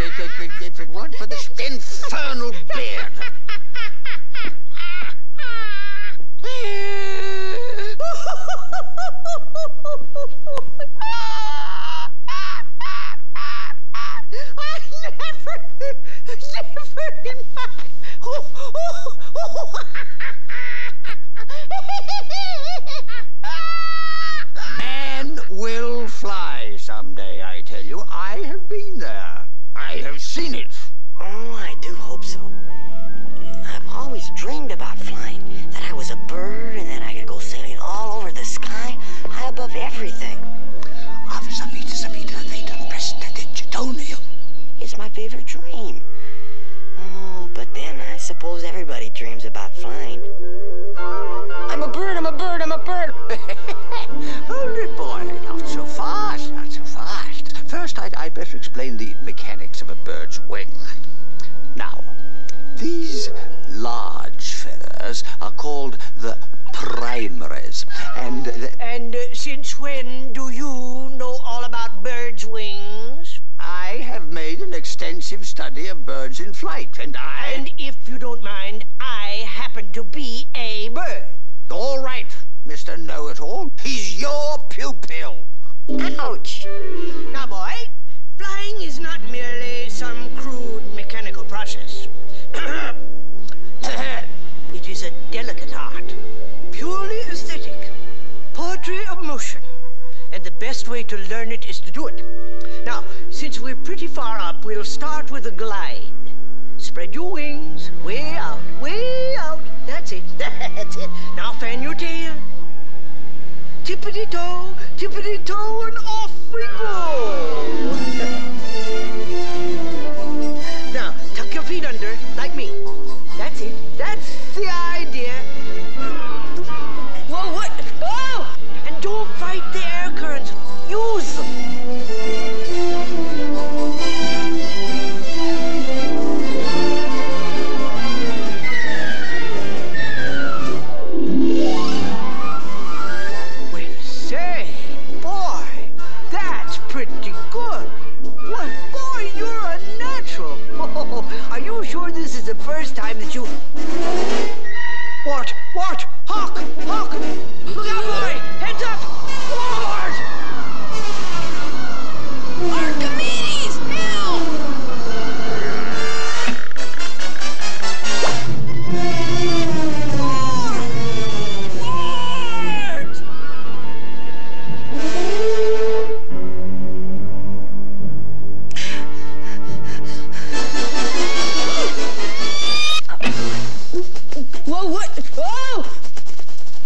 if, it weren't for this infernal beard. I never, never in my. Oh, oh, oh. Favorite dream. Oh, but then I suppose everybody dreams about flying. I'm a bird, I'm a bird, I'm a bird. Hold it, boy. Not so fast, not so fast. First, I'd, I'd better explain the mechanics of a bird's wing. Now, these large feathers are called the primaries, and the, And uh, since when do you know all about birds' wings? I have made an extensive study of birds in flight, and I... And if you don't mind, I happen to be a bird. All right, Mr. Know-It-All. He's your pupil. Ouch! Now, boy, flying is not merely some crude mechanical process. it is a delicate art, purely aesthetic, poetry of motion. And the best way to learn it is to do it. Now, since we're pretty far up, we'll start with a glide. Spread your wings, way out, way out. That's it, that's it. Now fan your tail. Tippity toe, tippity toe, and off we go.